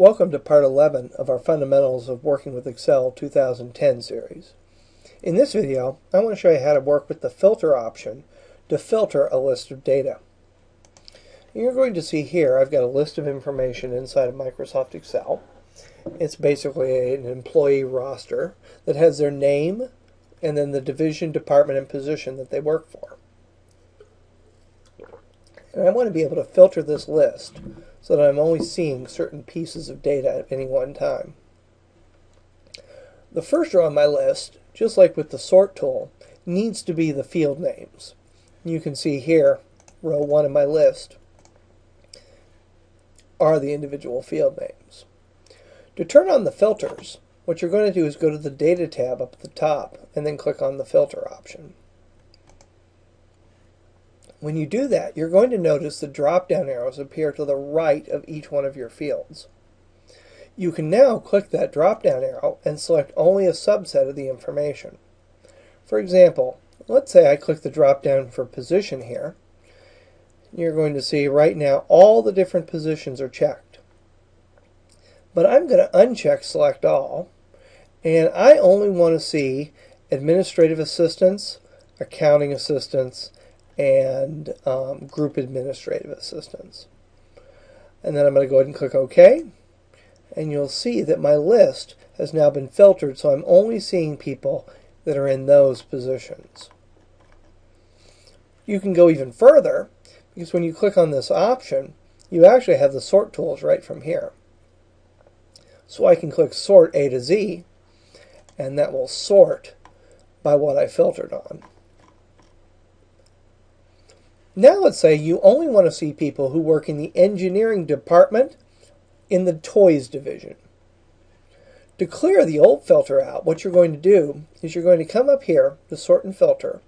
Welcome to part 11 of our Fundamentals of Working with Excel 2010 series. In this video, I want to show you how to work with the filter option to filter a list of data. You're going to see here I've got a list of information inside of Microsoft Excel. It's basically an employee roster that has their name and then the division, department, and position that they work for. And I want to be able to filter this list so that I'm only seeing certain pieces of data at any one time. The first row on my list, just like with the sort tool, needs to be the field names. You can see here, row 1 of my list are the individual field names. To turn on the filters, what you're going to do is go to the Data tab up at the top and then click on the Filter option. When you do that, you're going to notice the drop-down arrows appear to the right of each one of your fields. You can now click that drop-down arrow and select only a subset of the information. For example, let's say I click the drop-down for position here. You're going to see right now all the different positions are checked. But I'm going to uncheck select all, and I only want to see administrative assistants, accounting assistants, and um, group administrative assistants. And then I'm going to go ahead and click OK. And you'll see that my list has now been filtered, so I'm only seeing people that are in those positions. You can go even further, because when you click on this option, you actually have the sort tools right from here. So I can click Sort A to Z, and that will sort by what I filtered on. Now let's say you only want to see people who work in the engineering department in the toys division. To clear the old filter out, what you're going to do is you're going to come up here to sort and filter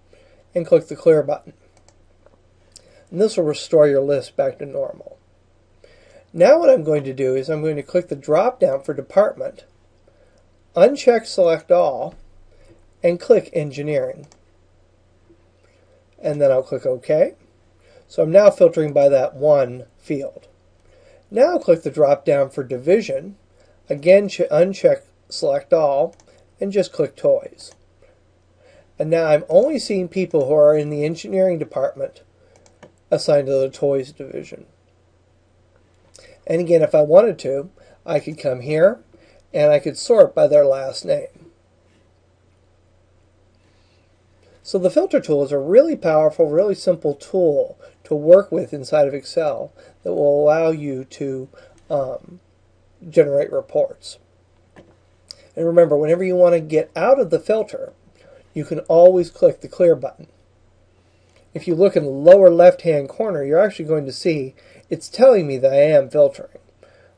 and click the clear button. And this will restore your list back to normal. Now what I'm going to do is I'm going to click the drop down for department, uncheck select all, and click engineering. And then I'll click OK. So I'm now filtering by that one field. Now click the drop down for division. Again, uncheck select all and just click toys. And now I'm only seeing people who are in the engineering department assigned to the toys division. And again, if I wanted to, I could come here and I could sort by their last name. So the filter tool is a really powerful, really simple tool to work with inside of Excel that will allow you to um, generate reports. And remember, whenever you want to get out of the filter, you can always click the clear button. If you look in the lower left-hand corner, you're actually going to see it's telling me that I am filtering.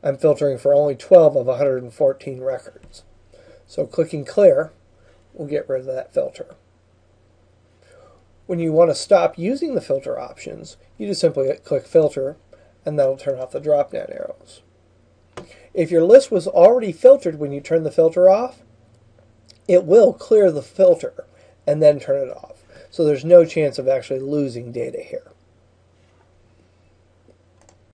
I'm filtering for only 12 of 114 records. So clicking clear will get rid of that filter. When you want to stop using the filter options, you just simply click filter and that'll turn off the drop down arrows. If your list was already filtered when you turn the filter off, it will clear the filter and then turn it off. So there's no chance of actually losing data here.